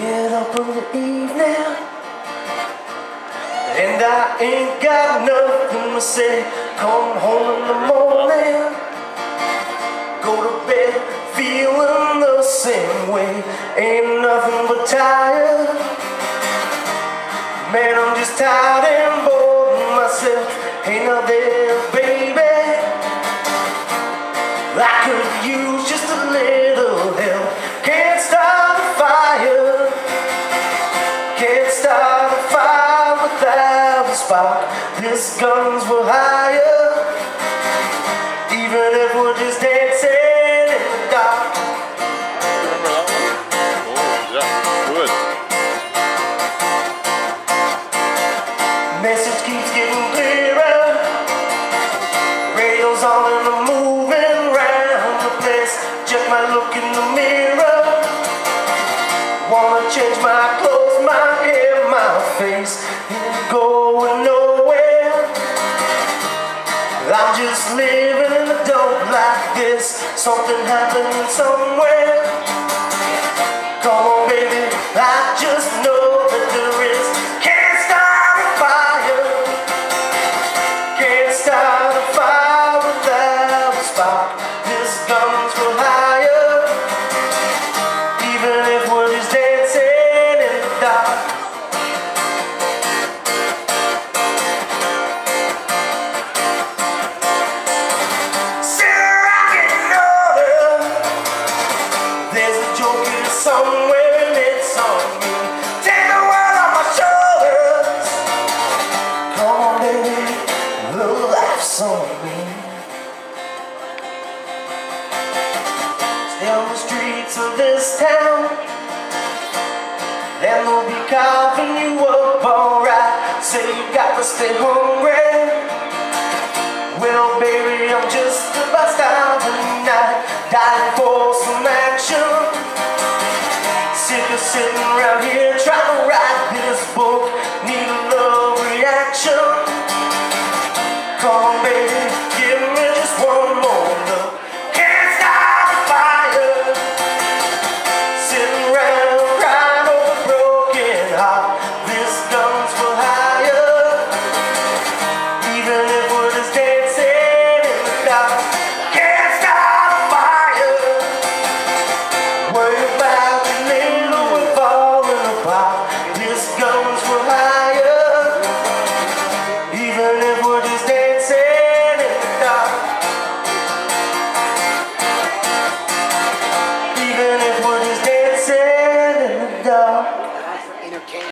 get up in the evening And I ain't got nothing to say. Come home in the morning. Go to bed feeling the same way. Ain't nothing but tired. Man, I'm just tired and bored of myself. Ain't nothing, baby. I could use just a little This guns were higher Even if we're just dancing in the dark? Oh, yeah, good. Message keeps getting clearer Radio's on and I'm moving round the place Check my look in the mirror Wanna change my clothes, my hair, my face Ain't going nowhere I'm just living in the dope like this Something happened somewhere. Come on baby, I just know that there is. Can't a fire. Can't a fire without a spark. This of this town And they'll be carving you up alright Say you got to stay hungry well, baby, I'm just about starving tonight, dying for some action. Sick of sitting around here trying to write this book, need a love reaction. Come